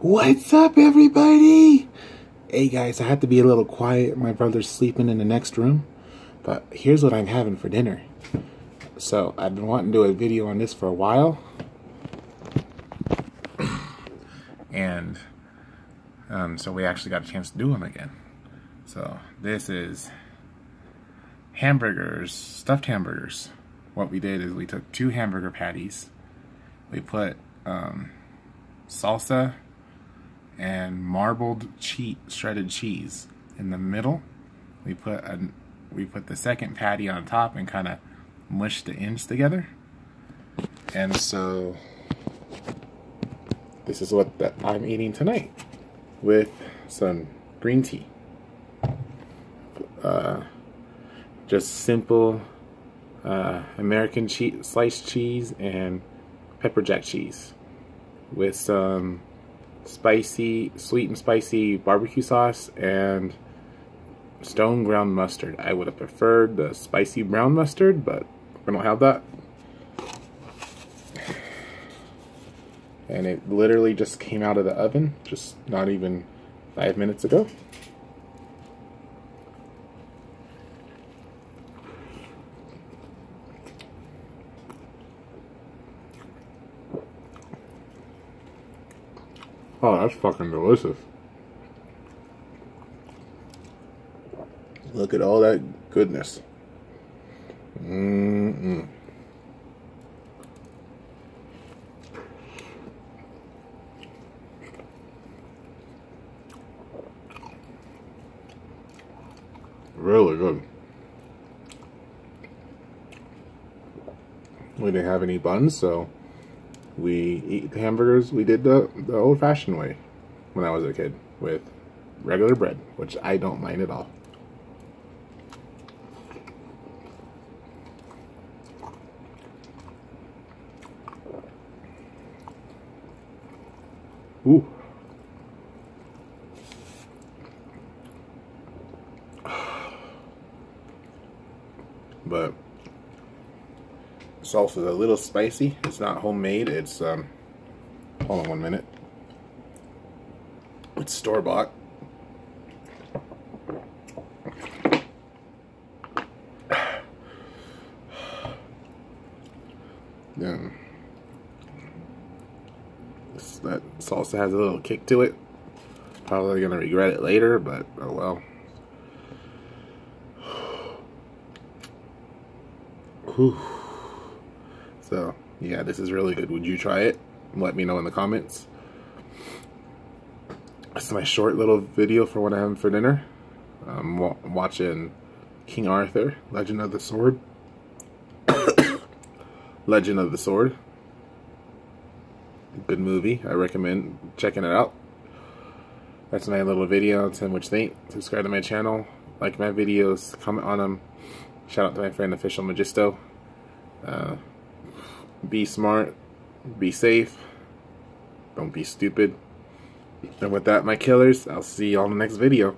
What's up, everybody? Hey, guys, I had to be a little quiet. My brother's sleeping in the next room. But here's what I'm having for dinner. So, I've been wanting to do a video on this for a while. And um, so we actually got a chance to do them again. So, this is hamburgers, stuffed hamburgers. What we did is we took two hamburger patties. We put um, salsa and marbled cheese, shredded cheese in the middle. We put a, we put the second patty on top and kind of mush the ends together. And so this is what the, I'm eating tonight with some green tea. Uh, just simple uh, American cheese, sliced cheese and pepper jack cheese with some spicy, sweet and spicy barbecue sauce and stone ground mustard. I would have preferred the spicy brown mustard, but we don't have that. And it literally just came out of the oven, just not even five minutes ago. Oh, that's fucking delicious. Look at all that goodness. Mm-mm. Really good. We didn't have any buns, so we eat hamburgers. We did the, the old fashioned way when I was a kid with regular bread, which I don't mind at all. Ooh. But sauce is a little spicy. It's not homemade. It's, um, hold on one minute. It's store-bought. Then that salsa has a little kick to it. Probably gonna regret it later, but oh well. Whew. So, yeah, this is really good. Would you try it? Let me know in the comments. It's my short little video for what I'm having for dinner. I'm watching King Arthur, Legend of the Sword. Legend of the Sword. Good movie. I recommend checking it out. That's my little video. What you think. Subscribe to my channel. Like my videos. Comment on them. Shout out to my friend Official Magisto. Uh, be smart, be safe, don't be stupid. And with that, my killers, I'll see you on the next video.